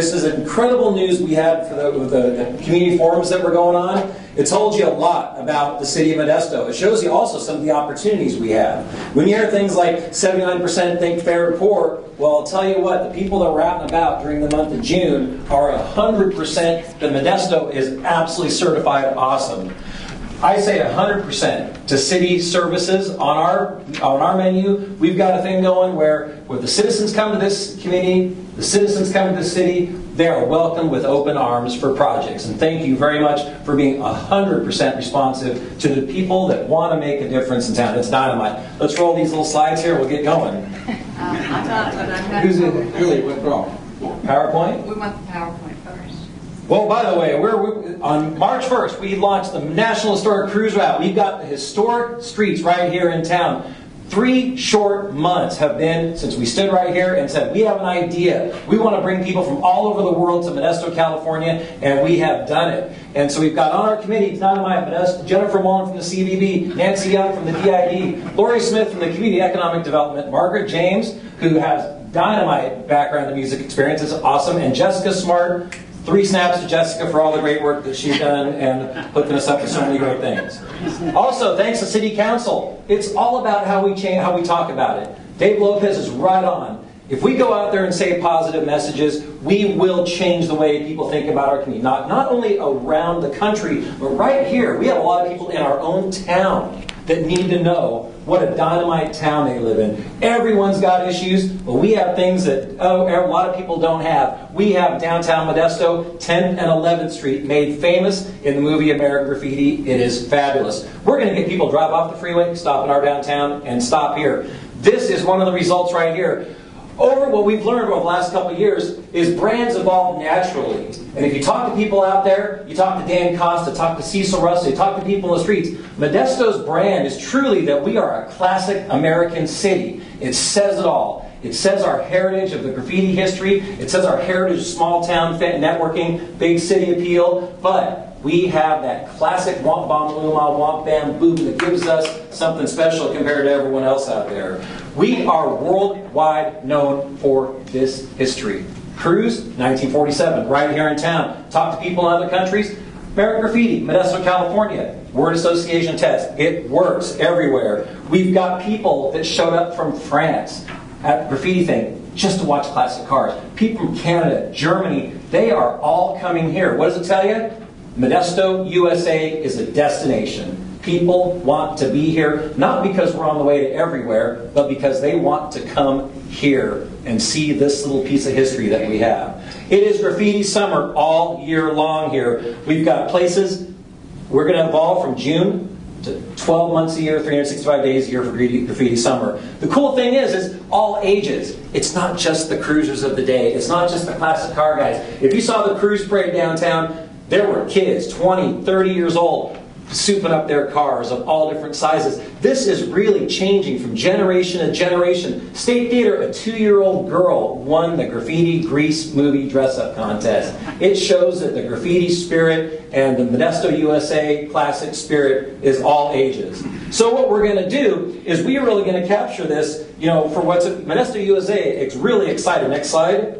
This is incredible news we had for the, the, the community forums that were going on. It told you a lot about the city of Modesto. It shows you also some of the opportunities we have. When you hear things like 79% think fair and poor, well, I'll tell you what, the people that were out and about during the month of June are 100% that Modesto is absolutely certified awesome. I say 100% to city services on our on our menu. We've got a thing going where where the citizens come to this community, the citizens come to the city, they are welcome with open arms for projects. And thank you very much for being 100% responsive to the people that want to make a difference in town. It's dynamite. Let's roll these little slides here. We'll get going. Um, I'm not, but I'm not. Who's it, really, what's wrong? PowerPoint. We want the PowerPoint first. Well, by the way, we're, we on March 1st, we launched the National Historic Cruise Route. We've got the historic streets right here in town. Three short months have been since we stood right here and said, we have an idea. We want to bring people from all over the world to Modesto, California, and we have done it. And so we've got on our committee, Dynamite Modesto, Jennifer Mullen from the CVB, Nancy Young from the DID, Lori Smith from the Community Economic Development, Margaret James, who has dynamite background in music experience, is awesome, and Jessica Smart, Three snaps to Jessica for all the great work that she's done and hooking us up to so many great things. Also, thanks to City Council. It's all about how we change, how we talk about it. Dave Lopez is right on. If we go out there and say positive messages, we will change the way people think about our community. Not, not only around the country, but right here. We have a lot of people in our own town that need to know what a dynamite town they live in. Everyone's got issues, but we have things that oh, a lot of people don't have. We have downtown Modesto, 10th and 11th Street, made famous in the movie American Graffiti. It is fabulous. We're going to get people drive off the freeway, stop in our downtown, and stop here. This is one of the results right here over what we've learned over the last couple of years is brands evolve naturally. And if you talk to people out there, you talk to Dan Costa, talk to Cecil Russell, you talk to people in the streets, Modesto's brand is truly that we are a classic American city. It says it all. It says our heritage of the graffiti history. It says our heritage of small town networking, big city appeal. But we have that classic womp bomb luma ah, womp bam boom that gives us something special compared to everyone else out there. We are worldwide known for this history. Cruise, 1947, right here in town. Talk to people in other countries. American Graffiti, Modesto, California. Word association test. It works everywhere. We've got people that showed up from France at Graffiti Thing just to watch classic cars. People from Canada, Germany, they are all coming here. What does it tell you? Modesto, USA is a destination. People want to be here, not because we're on the way to everywhere, but because they want to come here and see this little piece of history that we have. It is graffiti summer all year long here. We've got places, we're going to evolve from June to 12 months a year, 365 days a year for graffiti, graffiti summer. The cool thing is, is all ages. It's not just the cruisers of the day. It's not just the classic car guys. If you saw the cruise parade downtown, there were kids, 20, 30 years old, souping up their cars of all different sizes. This is really changing from generation to generation. State Theater, a two year old girl won the Graffiti Grease movie dress up contest. It shows that the graffiti spirit and the Modesto USA classic spirit is all ages. So, what we're going to do is we're really going to capture this, you know, for what's Modesto USA. It's really exciting. Next slide.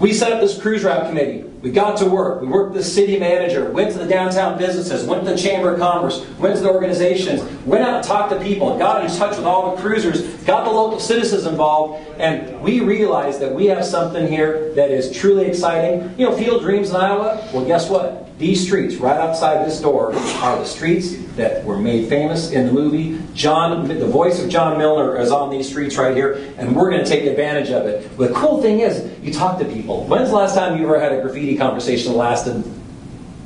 We set up this cruise route committee. We got to work. We worked with the city manager, went to the downtown businesses, went to the Chamber of Commerce, went to the organizations, went out and talked to people, got in touch with all the cruisers, got the local citizens involved, and we realized that we have something here that is truly exciting. You know, Field Dreams in Iowa? Well, guess what? These streets right outside this door are the streets that were made famous in the movie. John, the voice of John Milner is on these streets right here, and we're going to take advantage of it. The cool thing is, you talk to people. When's the last time you ever had a graffiti conversation that lasted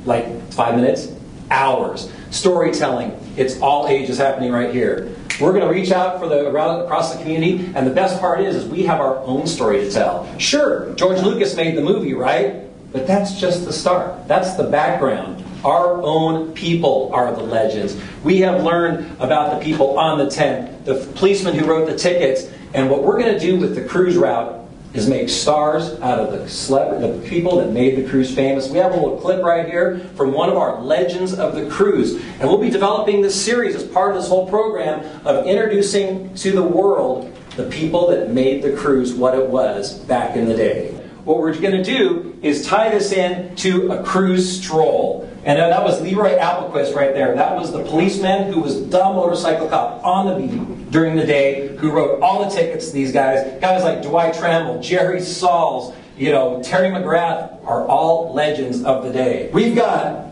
like five minutes? Hours. Storytelling. It's all ages happening right here. We're going to reach out for the across the community, and the best part is, is we have our own story to tell. Sure, George Lucas made the movie, right? But that's just the start. That's the background. Our own people are the legends. We have learned about the people on the tent, the policeman who wrote the tickets, and what we're going to do with the cruise route is make stars out of the, celeb- the people that made the cruise famous. We have a little clip right here from one of our legends of the cruise. And we'll be developing this series as part of this whole program of introducing to the world the people that made the cruise what it was back in the day. What we're going to do is tie this in to a cruise stroll. And that was Leroy Applequist right there. That was the policeman who was the motorcycle cop on the beat during the day who wrote all the tickets to these guys. Guys like Dwight Trammell, Jerry Sauls, you know, Terry McGrath are all legends of the day. We've got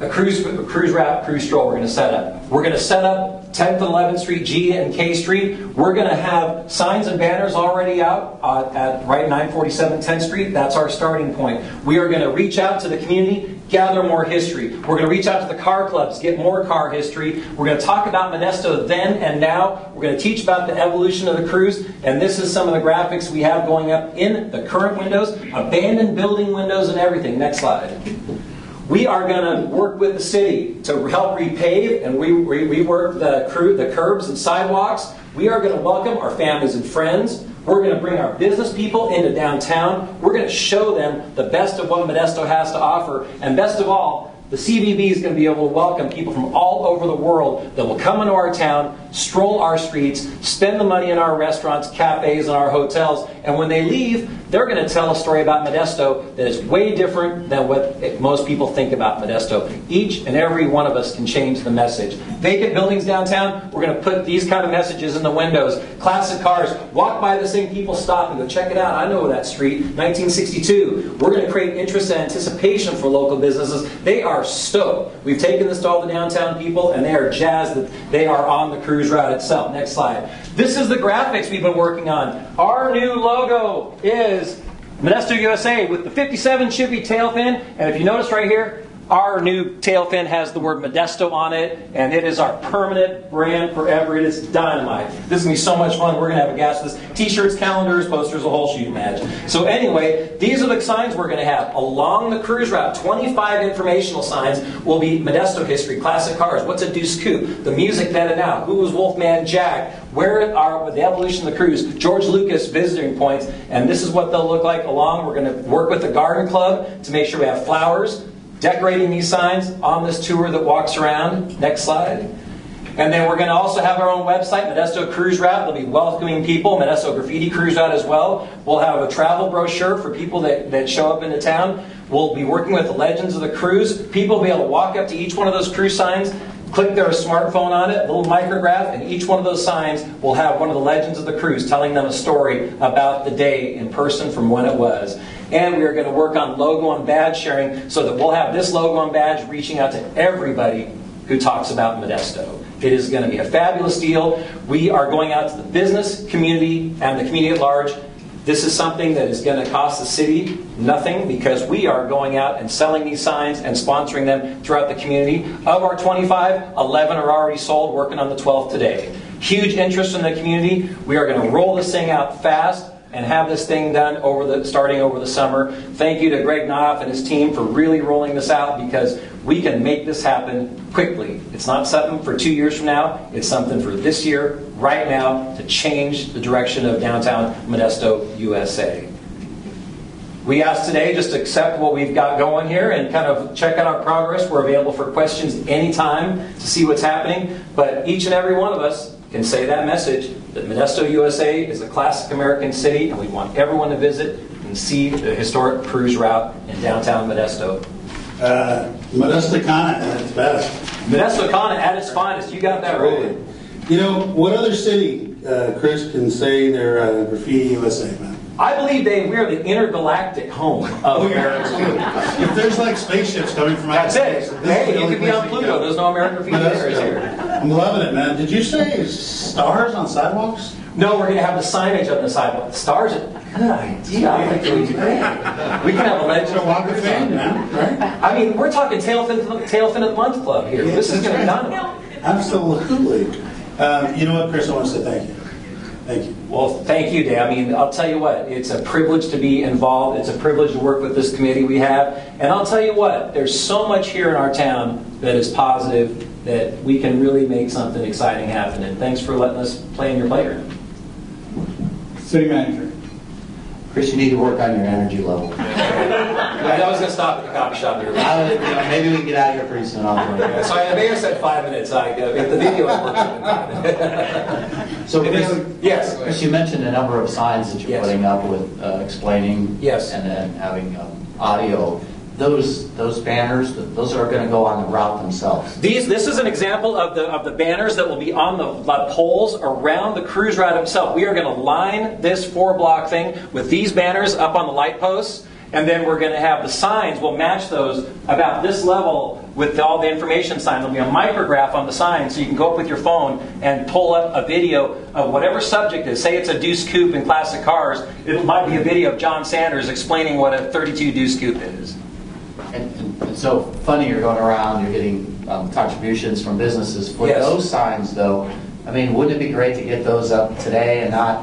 a cruise, a cruise wrap, cruise stroll we're going to set up. We're going to set up 10th and 11th Street, G and K Street. We're going to have signs and banners already out uh, at right 947 10th Street. That's our starting point. We are going to reach out to the community, gather more history. We're going to reach out to the car clubs, get more car history. We're going to talk about Modesto then and now. We're going to teach about the evolution of the cruise. And this is some of the graphics we have going up in the current windows, abandoned building windows and everything. Next slide. We are going to work with the city to help repave and we rework the, crew, the curbs and sidewalks. We are going to welcome our families and friends. We're going to bring our business people into downtown. We're going to show them the best of what Modesto has to offer. And best of all, the CVB is going to be able to welcome people from all over the world that will come into our town, stroll our streets, spend the money in our restaurants, cafes, and our hotels, and when they leave, they're going to tell a story about Modesto that is way different than what most people think about Modesto. Each and every one of us can change the message. Vacant buildings downtown, we're going to put these kind of messages in the windows. Classic cars, walk by the same people, stop and go check it out. I know that street, 1962. We're going to create interest and anticipation for local businesses. They are stoked. We've taken this to all the downtown people, and they are jazzed that they are on the route itself. Next slide. This is the graphics we've been working on. Our new logo is Modesto USA with the 57 Chevy tail fin. And if you notice right here, our new tail fin has the word Modesto on it, and it is our permanent brand forever. It is dynamite. This is going to be so much fun. We're going to have a gas this. T-shirts, calendars, posters, a whole shoot match. So anyway, these are the signs we're going to have. Along the cruise route, 25 informational signs will be Modesto history, classic cars, what's a Deuce Coupe, the music then and now, who was Wolfman Jack, where are the evolution of the cruise, George Lucas visiting points, and this is what they'll look like along. We're going to work with the garden club to make sure we have flowers, decorating these signs on this tour that walks around. Next slide. And then we're going to also have our own website, Modesto Cruise Route. We'll be welcoming people, Modesto Graffiti Cruise Route as well. We'll have a travel brochure for people that, that show up into town. We'll be working with the legends of the cruise. People will be able to walk up to each one of those cruise signs, click their smartphone on it, a little micrograph, and each one of those signs will have one of the legends of the cruise telling them a story about the day in person from when it was. And we are going to work on logo and badge sharing so that we'll have this logo and badge reaching out to everybody who talks about Modesto. It is going to be a fabulous deal. We are going out to the business community and the community at large. This is something that is going to cost the city nothing because we are going out and selling these signs and sponsoring them throughout the community. Of our 25, 11 are already sold, working on the 12th today. Huge interest in the community. We are going to roll this thing out fast and have this thing done over the starting over the summer. Thank you to Greg Knopf and his team for really rolling this out because we can make this happen quickly. It's not something for two years from now. It's something for this year, right now, to change the direction of downtown Modesto, USA. We ask today just to accept what we've got going here and kind of check out our progress. We're available for questions anytime to see what's happening. But each and every one of us can say that message that Modesto, USA is a classic American city, and we want everyone to visit and see the historic cruise route in downtown Modesto. Uh, Modestocana at its best. Modesto, Modestocana at its finest. You got that right. You know, what other city, uh, Chris, can say they're uh, graffiti USA, man? I believe they we are the intergalactic home of America. if there's like spaceships coming from outer space, hey, you could be on Pluto. There's no American graffiti here. I'm loving it, man. Did you say stars on sidewalks? No, we're going to have the signage up on the sidewalk. Stars are good idea. I think we can. We can have a legend. Walk of Fame, man. Right? I mean, we're talking tailfin, tailfin of the month club here. this is going to be done. Absolutely. Um, you know what, Chris? I want to say thank you. Thank you. Well, thank you, Dan. I mean, I'll tell you what, it's a privilege to be involved. It's a privilege to work with this committee we have. And I'll tell you what, there's so much here in our town that is positive that we can really make something exciting happen. And thanks for letting us play in your playground. City manager. Chris, you need to work on your energy level. I was gonna stop at the coffee shop here. I you know, maybe we can get out of here pretty soon. I'll join you. So the mayor said five minutes, I, uh, if the video works. So Chris, is- Yes. Chris, you mentioned a number of signs that you're Yes. putting up with uh, explaining. Yes. And then having um, audio. Those, those banners, those are going to go on the route themselves. These, this is an example of the, of the banners that will be on the, the poles around the cruise route itself. We are going to line this four block thing with these banners up on the light posts, and then we're going to have the signs, we'll match those about this level with all the information signs. There'll be a micrograph on the sign, so you can go up with your phone and pull up a video of whatever subject is. Say it's a Deuce Coupe in classic cars, it might be a video of John Sanders explaining what a 32 Deuce Coupe is. And, so funny, you're going around, you're getting um, contributions from businesses. For Yes. those signs though, I mean, wouldn't it be great to get those up today and not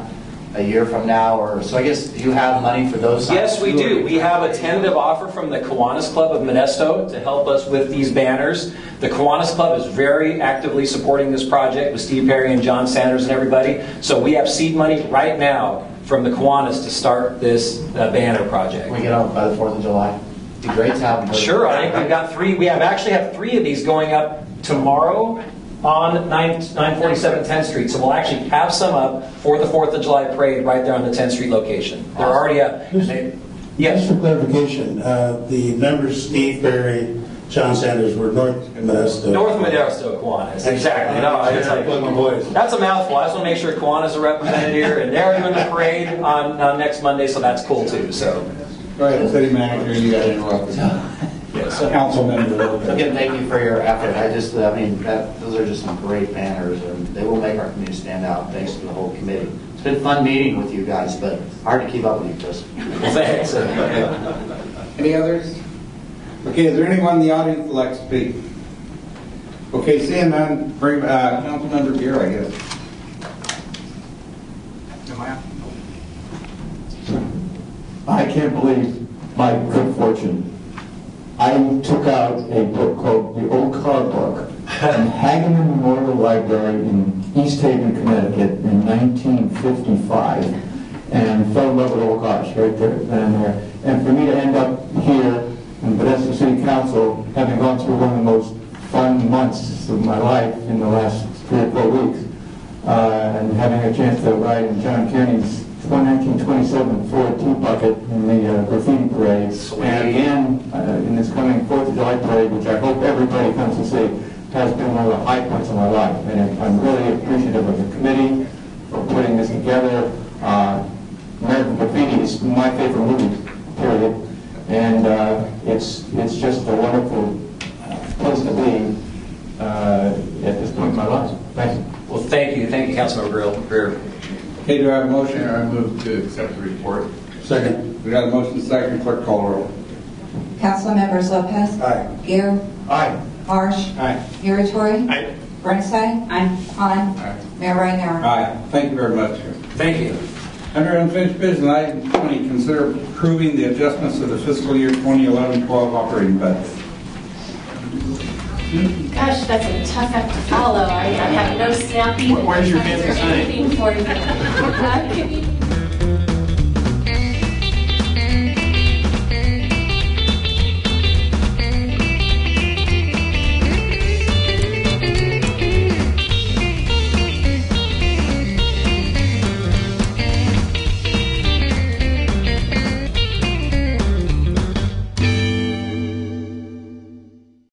a year from now? Or, so I guess, do you have money for those signs? Yes, we do. We have a tentative offer from the Kiwanis Club of Modesto to help us with these banners. The Kiwanis Club is very actively supporting this project with Steve Perry and John Sanders and everybody. So we have seed money right now from the Kiwanis to start this uh, banner project. we get out by the 4th of July? Be great to have them. Sure, I think we've got three, we have actually have three of these going up tomorrow on 9 947 10th Street. So we'll actually have some up for the 4th of July parade right there on the 10th Street location. They're already up. They- Yes. Just for clarification, uh, the members, Steve Perry, John Sanders, were North Modesto. North Modesto Kiwanis, exactly. No, it's I put my like, boys. that's a mouthful. I just want to make sure Kiwanis are represented here, and they're doing the parade on, on next Monday, so that's cool too, so. Go ahead, city manager, you got interrupted. yes. Council member. Again, thank you for your effort. I just, I mean, that, those are just some great banners, and they will make our community stand out, thanks to the whole committee. It's been fun meeting with you guys, but hard to keep up with you, Chris. Thanks. Any others? Okay, is there anyone in the audience that'd like to speak? Okay, seeing none, bring, uh, Councilmember Geer, I guess. I can't believe my good fortune. I took out a book called The Old Car Book from Hagaman Memorial Library in East Haven, Connecticut in 1955 and fell in love with old cars right there and there. And for me to end up here in Modesto City Council, having gone through one of the most fun months of my life in the last three or four weeks, uh, and having a chance to ride in John Kearney's 1927 Ford T-Bucket in the uh, graffiti parade. And again, uh, in this coming Fourth of July parade, which I hope everybody comes to see, has been one of the high points of my life. And I'm really appreciative of the committee for putting this together. Uh, American Graffiti is my favorite movie, period. And uh, it's, it's just a wonderful place to be uh, at this point in my life. Thank you. Well, thank you, thank you, Councilmember Grill. Greer. Okay, do I have a motion? Mayor, I move to accept the report. Second. We got a motion second, clerk call the roll. Council members Lopez. Aye. Gare. Aye. Harsh. Aye. Muratore. Aye. Burnside. Aye. Hawn. Aye. Mayor Ryan. Aye, thank you very much. Thank you. Under unfinished business, item 20, consider approving the adjustments of the fiscal year 2011-12 operating budget. Gosh, that's a tough act to follow. I I have no snappy. Where's your business name? for you.